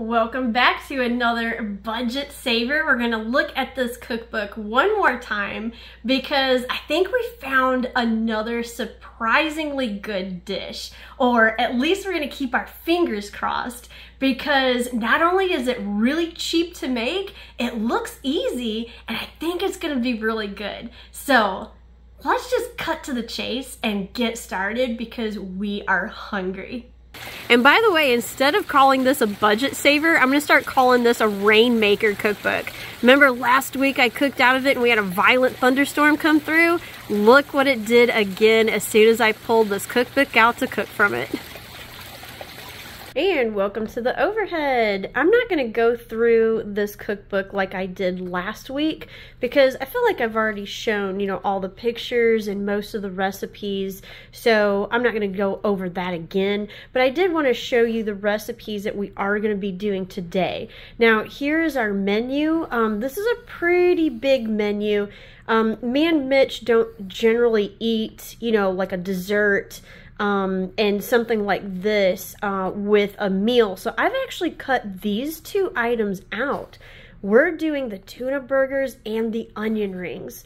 Welcome back to another budget saver. We're gonna look at this cookbook one more time because I think we found another surprisingly good dish, or at least we're gonna keep our fingers crossed because not only is it really cheap to make, it looks easy, and I think it's gonna be really good. So let's just cut to the chase and get started because we are hungry. And by the way, instead of calling this a budget saver, I'm gonna start calling this a rainmaker cookbook. Remember last week I cooked out of it and we had a violent thunderstorm come through? Look what it did again as soon as I pulled this cookbook out to cook from it. And welcome to the overhead. I'm not going to go through this cookbook like I did last week because I feel like I've already shown, you know, all the pictures and most of the recipes. So I'm not going to go over that again. But I did want to show you the recipes that we are going to be doing today. Now, here's our menu. Um, this is a pretty big menu. Um, me and Mitch don't generally eat, you know, like a dessert um, and something like this uh, with a meal. So I've actually cut these two items out. We're doing the tuna burgers and the onion rings.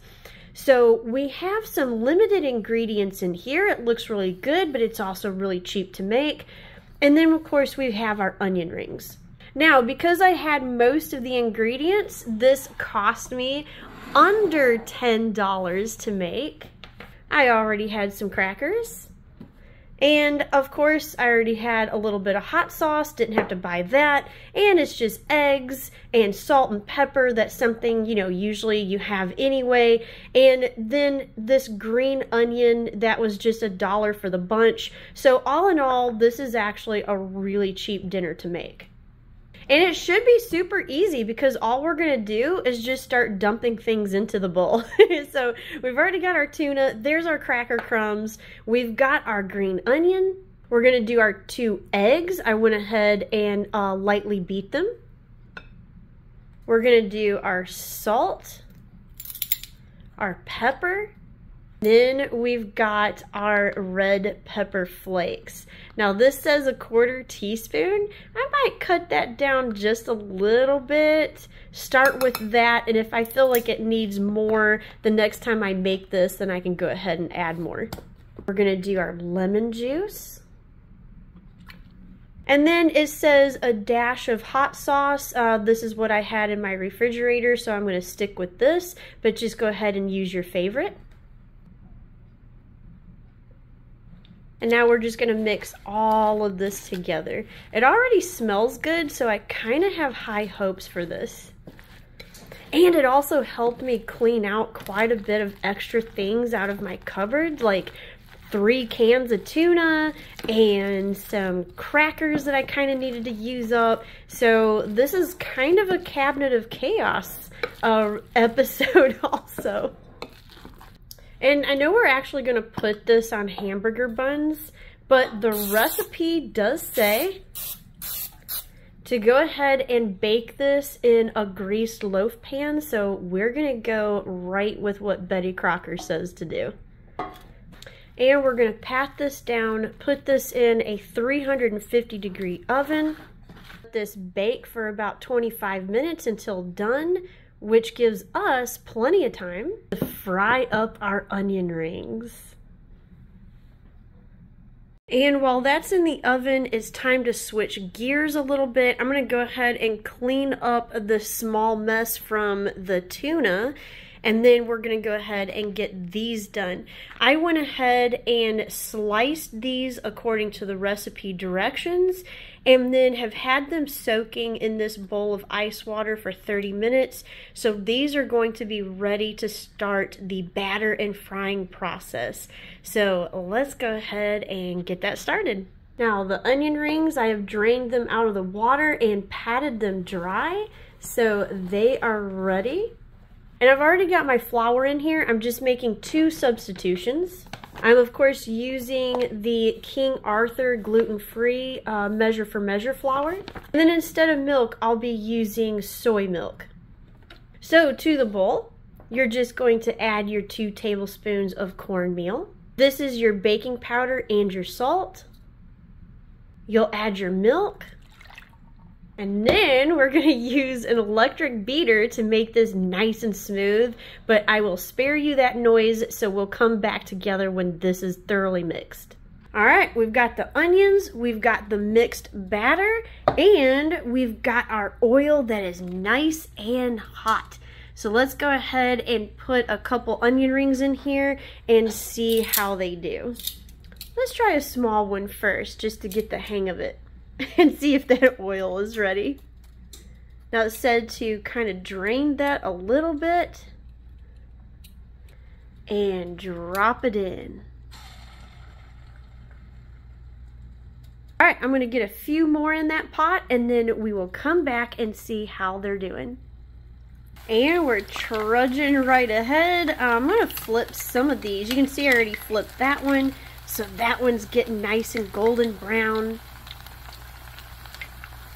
So we have some limited ingredients in here. It looks really good, but it's also really cheap to make. And then of course we have our onion rings. Now, because I had most of the ingredients, this cost me under $10 to make. I already had some crackers. And of course, I already had a little bit of hot sauce, didn't have to buy that. And it's just eggs and salt and pepper. That's something, you know, usually you have anyway. And then this green onion, that was just a dollar for the bunch. So all in all, this is actually a really cheap dinner to make. And it should be super easy because all we're to do is just start dumping things into the bowl. so we've already got our tuna. There's our cracker crumbs. We've got our green onion. We're to do our two eggs. I went ahead and uh, lightly beat them. We're to do our salt, our pepper, then we've got our red pepper flakes. Now this says a quarter teaspoon. I might cut that down just a little bit. Start with that and if I feel like it needs more the next time I make this then I can go ahead and add more. We're gonna do our lemon juice. And then it says a dash of hot sauce. Uh, this is what I had in my refrigerator, so I'm going to stick with this, but just go ahead and use your favorite. And now we're just gonna mix all of this together. It already smells good, so I kind of have high hopes for this. And it also helped me clean out quite a bit of extra things out of my cupboard, like three cans of tuna and some crackers that I kind of needed to use up. So this is kind of a cabinet of chaos uh, episode also. And I know we're actually going to put this on hamburger buns, but the recipe does say to go ahead and bake this in a greased loaf pan. So we're going to go right with what Betty Crocker says to do. And we're going to pat this down, put this in a 350 degree oven. Let this bake for about 25 minutes until done which gives us plenty of time to fry up our onion rings. And while that's in the oven, it's time to switch gears a little bit. I'm going to go ahead and clean up the small mess from the tuna and then we're going to go ahead and get these done. I went ahead and sliced these according to the recipe directions and then have had them soaking in this bowl of ice water for 30 minutes. So these are going to be ready to start the batter and frying process. So let's go ahead and get that started. Now the onion rings, I have drained them out of the water and patted them dry. So they are ready and I've already got my flour in here. I'm just making two substitutions. I'm of course using the King Arthur gluten-free uh, measure for measure flour. And then instead of milk, I'll be using soy milk. So to the bowl, you're just going to add your two tablespoons of cornmeal. This is your baking powder and your salt. You'll add your milk. And then we're going to use an electric beater to make this nice and smooth, but I will spare you that noise so we'll come back together when this is thoroughly mixed. All right, we've got the onions, we've got the mixed batter, and we've got our oil that is nice and hot. So let's go ahead and put a couple onion rings in here and see how they do. Let's try a small one first just to get the hang of it and see if that oil is ready. Now it said to kind of drain that a little bit and drop it in. All right, I'm gonna get a few more in that pot and then we will come back and see how they're doing. And we're trudging right ahead. I'm gonna flip some of these. You can see I already flipped that one. So that one's getting nice and golden brown.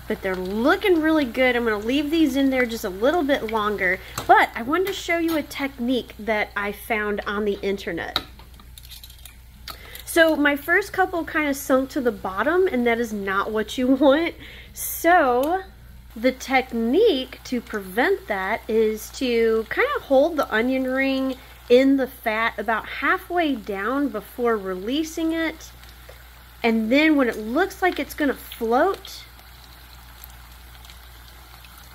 But they're looking really good. I'm gonna leave these in there just a little bit longer. But I wanted to show you a technique that I found on the internet. So my first couple kind of sunk to the bottom and that is not what you want. So the technique to prevent that is to kind of hold the onion ring in the fat about halfway down before releasing it. And then when it looks like it's to float,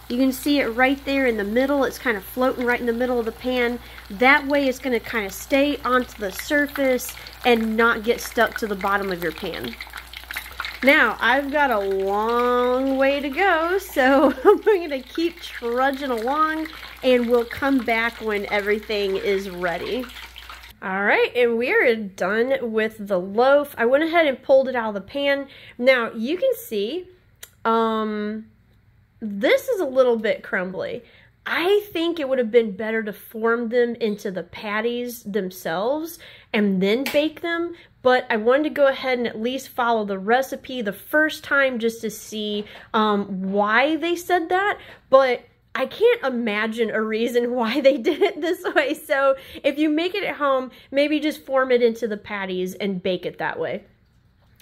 you can see it right there in the middle. It's kind of floating right in the middle of the pan. That way it's going to kind of stay onto the surface and not get stuck to the bottom of your pan. Now, I've got a long way to go, so I'm going to keep trudging along and we'll come back when everything is ready. All right, and we are done with the loaf. I went ahead and pulled it out of the pan. Now, you can see, um, this is a little bit crumbly. I think it would have been better to form them into the patties themselves and then bake them, but I wanted to go ahead and at least follow the recipe the first time just to see um, why they said that, but I can't imagine a reason why they did it this way. So if you make it at home, maybe just form it into the patties and bake it that way.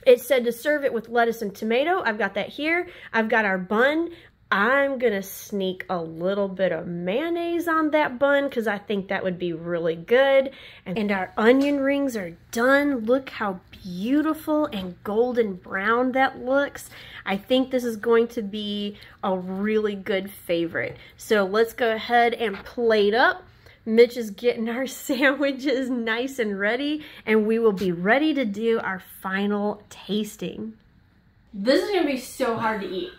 It said to serve it with lettuce and tomato. I've got that here. I've got our bun. I'm going to sneak a little bit of mayonnaise on that bun because I think that would be really good. And our onion rings are done. Look how beautiful and golden brown that looks. I think this is going to be a really good favorite. So let's go ahead and plate up. Mitch is getting our sandwiches nice and ready and we will be ready to do our final tasting. This is going to be so hard to eat.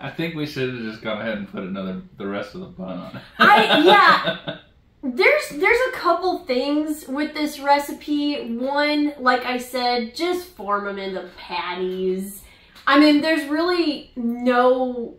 I think we should have just gone ahead and put another the rest of the bun on it. I yeah. There's there's a couple things with this recipe. One, like I said, just form them into patties. I mean, there's really no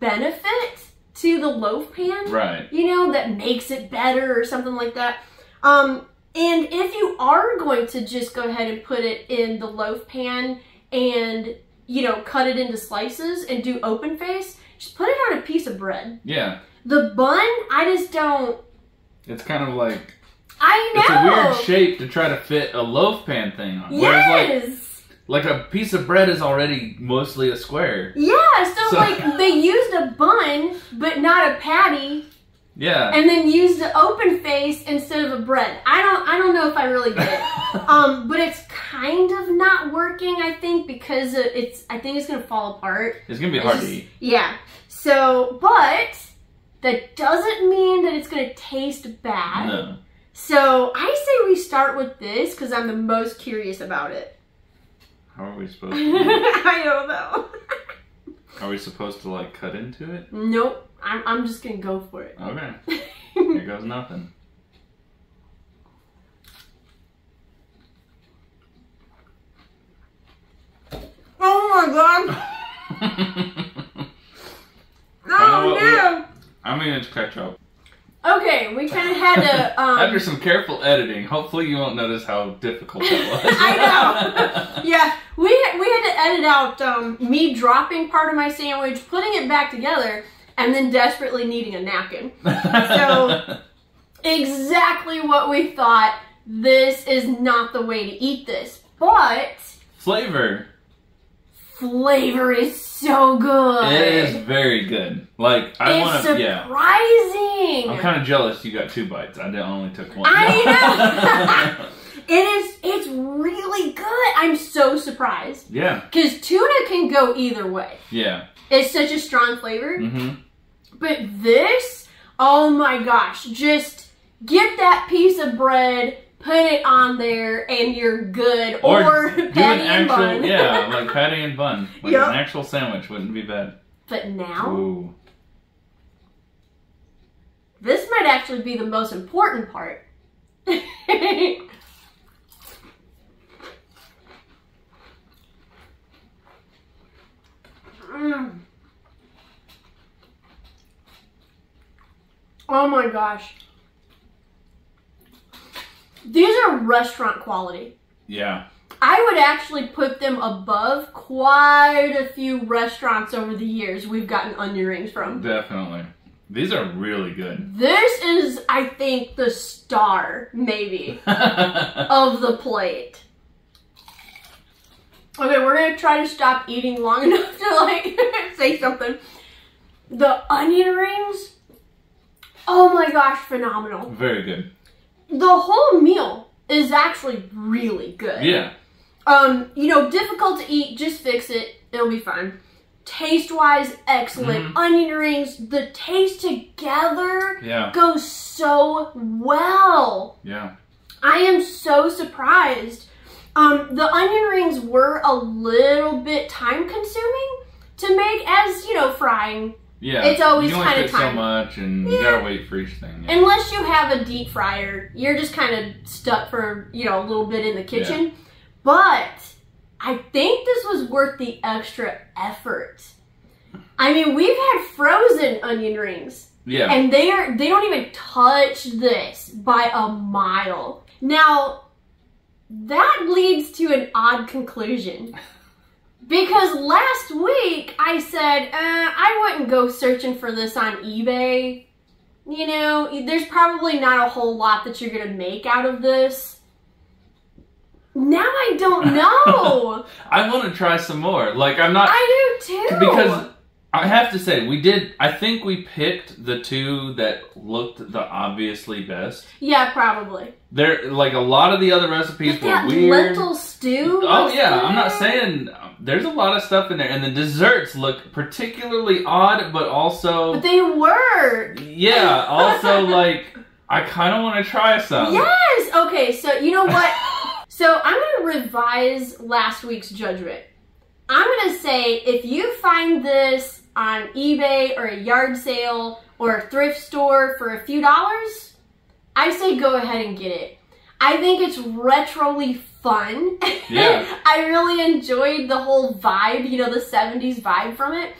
benefit to the loaf pan. Right. You know, that makes it better or something like that. Um, and if you are going to just go ahead and put it in the loaf pan and you know, cut it into slices and do open face, just put it on a piece of bread. Yeah. The bun, I just don't. It's kind of like. I know. It's a weird shape to try to fit a loaf pan thing on. Yes. Like, like a piece of bread is already mostly a square. Yeah, so, so like they used a bun, but not a patty. Yeah. And then used the open face instead of a bread. I don't I don't know if I really get it. um, but it's kind of not working, I think, because it's I think it's gonna fall apart. It's gonna be hard to eat. Yeah. So, but that doesn't mean that it's gonna taste bad. No. So I say we start with this because I'm the most curious about it. How are we supposed to? I don't know. are we supposed to like cut into it? Nope. I'm, I'm just gonna go for it. Okay. Here goes nothing. Oh my god! oh no! I mean, it's ketchup. Okay, we kind of had to. Um, After some careful editing, hopefully you won't notice how difficult that was. I know. yeah, we had, we had to edit out um, me dropping part of my sandwich, putting it back together, and then desperately needing a napkin. so, exactly what we thought. This is not the way to eat this, but flavor. Flavor is so good. It is very good. Like I want to. Yeah. surprising. I'm kind of jealous. You got two bites. I only took one. I know. it is. It's really good. I'm so surprised yeah. because tuna can go either way. Yeah. It's such a strong flavor, Mm-hmm. but this, oh my gosh, just get that piece of bread, put it on there, and you're good. Or, Or, do patty an and actual. bun. Yeah, like patty and bun. Like Yep. an actual sandwich wouldn't be bad. but now Ooh. this might actually be the most important part. Mm. Oh my gosh. These are restaurant quality. Yeah. I would actually put them above quite a few restaurants over the years we've gotten onion rings from. Definitely. These are really good. This is, I think, the star, maybe, of the plate. Okay, we're gonna try to stop eating long enough to like say something. The onion rings, oh my gosh, phenomenal. very good. The whole meal is actually really good. Yeah. Um, you know, difficult to eat, just fix it. It'll be fine. Taste wise, excellent. Mhm. Onion rings, the taste together Yeah. goes so well. Yeah. I am so surprised. Um, the onion rings were a little bit time consuming to make as, you know, frying. Yeah. It's always you only kinda fit so much, and you gotta wait for each thing. Yeah. Unless you have a deep fryer, you're just kind of stuck for, you know, a little bit in the kitchen. But I think this was worth the extra effort. I mean, we've had frozen onion rings yeah. and they are they don't even touch this by a mile. Now, that leads to an odd conclusion. Because last week I said, uh, I wouldn't go searching for this on eBay. You know, there's probably not a whole lot that you're going to make out of this. Now I don't know. I want to try some more. Like I'm not I do too. because I have to say we did. I think we picked the two that looked the obviously best. yeah, probably. There, like a lot of the other recipes But were that weird. lentil stew. Oh yeah, I'm not saying there's a lot of stuff in there, and the desserts look particularly odd, but also But they were. yeah, also like I kind of want to try some. Yes. Okay. So you know what? so I'm gonna revise last week's judgment. I'm gonna say if you find this on eBay or a yard sale or a thrift store for a few dollars, I say go ahead and get it. I think it's retroly fun. Yeah. I really enjoyed the whole vibe, you know, the 70s vibe from it.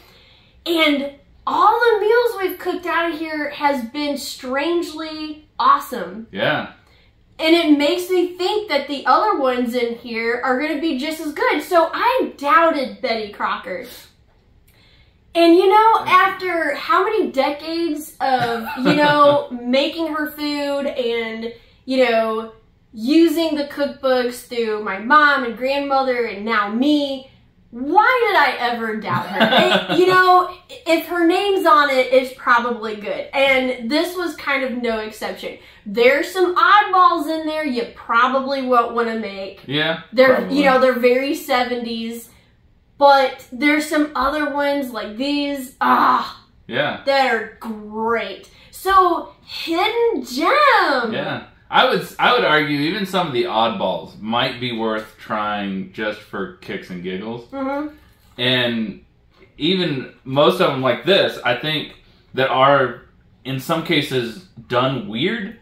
And all the meals we've cooked out of here has been strangely awesome. Yeah, And it makes me think that the other ones in here are going to be just as good. So I doubted Betty Crocker's. And you know, after how many decades of, you know, making her food and, you know, using the cookbooks through my mom and grandmother and now me, why did I ever doubt her? It- you know, if her name's on it, it's probably good. And this was kind of no exception. There's some oddballs in there you probably won't want to make. yeah. They're probably. you know they're very 70s, but there's some other ones like these ah yeah, that are great. So hidden gem. yeah. I would I would argue even some of the oddballs might be worth trying just for kicks and giggles. hmm and even most of them like this i think that are in some cases done weird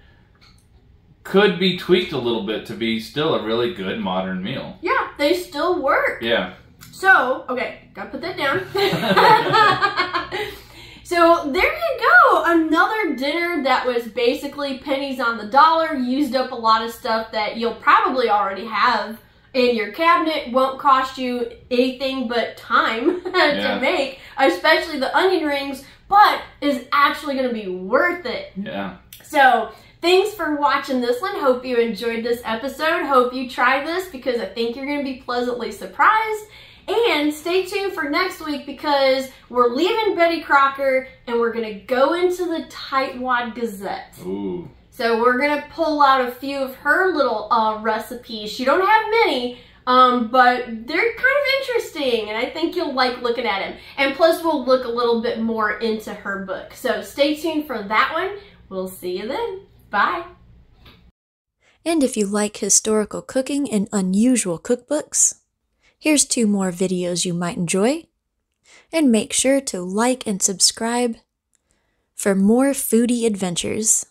could be tweaked a little bit to be still a really good modern meal Yeah, they still work. yeah So okay, gotta put that down. so there you go, another dinner that was basically pennies on the dollar. Used up a lot of stuff that you'll probably already have in your cabinet. Won't cost you anything but time Yeah. to make, especially the onion rings. But is actually going to be worth it. yeah So, thanks for watching this one. Hope you enjoyed this episode. Hope you try this because I think you're going to be pleasantly surprised. And stay tuned for next week because we're leaving Betty Crocker and we're going to go into the Tightwad Gazette. Ooh. So we're going to pull out a few of her little uh, recipes. She don't have many, um, but they're kind of interesting, and I think you'll like looking at them. And plus, we'll look a little bit more into her book. So stay tuned for that one. We'll see you then. Bye. And if you like historical cooking and unusual cookbooks, here's two more videos you might enjoy. And make sure to like and subscribe for more foodie adventures.